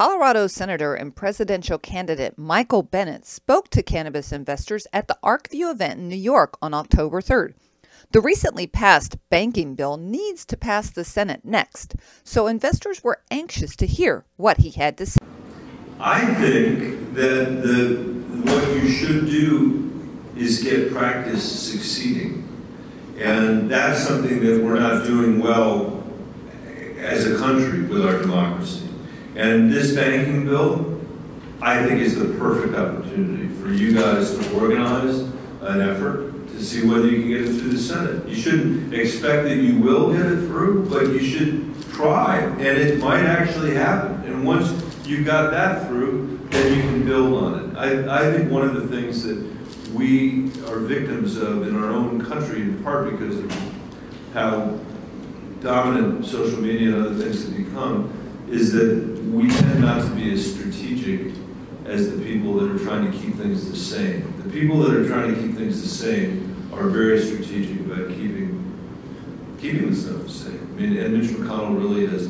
Colorado Senator and presidential candidate Michael Bennet spoke to cannabis investors at the ArcView event in New York on October 3rd. The recently passed banking bill needs to pass the Senate next, so investors were anxious to hear what he had to say. I think that the what you should do is get practice succeeding. And that's something that we're not doing well as a country with our democracy. And this banking bill, I think, is the perfect opportunity for you guys to organize an effort to see whether you can get it through the Senate. You shouldn't expect that you will get it through, but you should try, and it might actually happen. And once you got that through, then you can build on it. I, I think one of the things that we are victims of in our own country, in part because of how dominant social media and other things have become, is that we tend not to be as strategic as the people that are trying to keep things the same. The people that are trying to keep things the same are very strategic about keeping keeping the stuff the same. I mean, and Mitch McConnell really has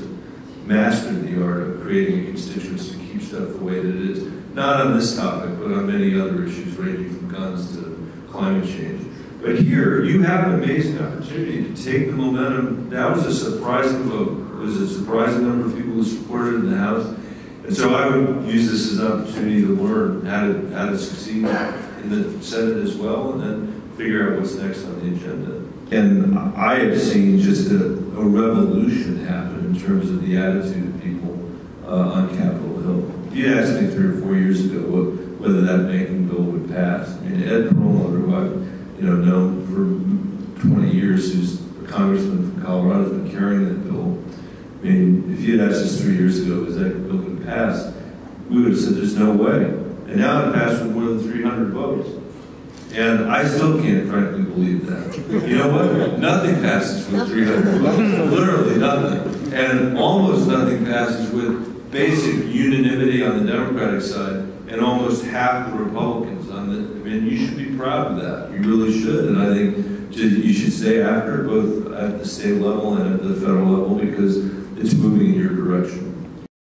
mastered the art of creating a constituency to keep stuff the way that it is. Not on this topic, but on many other issues ranging from guns to climate change. But here, you have an amazing opportunity to take the momentum. That was a surprising vote. Was a surprising number of people who supported in the House. And so I would use this as an opportunity to learn how to, how to succeed in the Senate as well, and then figure out what's next on the agenda. And I have seen just a, a revolution happen in terms of the attitude of people uh, on Capitol Hill. If you asked me three or four years ago what, whether that banking bill would pass, I mean, Ed Perlmutter, who I've you know, known for 20 years, who's a congressman from Colorado, has been carrying that bill. I mean, if you had asked us three years ago, is that bill going to pass? We would have said, there's no way. And now it passed with more than 300 votes. And I still can't frankly believe that. You know what? Nothing passes with 300 votes. Literally nothing. And almost nothing passes with basic unanimity on the Democratic side and almost half the Republicans on the. I mean, you should be proud of that. You really should. And I think you should stay after both at the state level and at the federal level, because it's moving in your direction.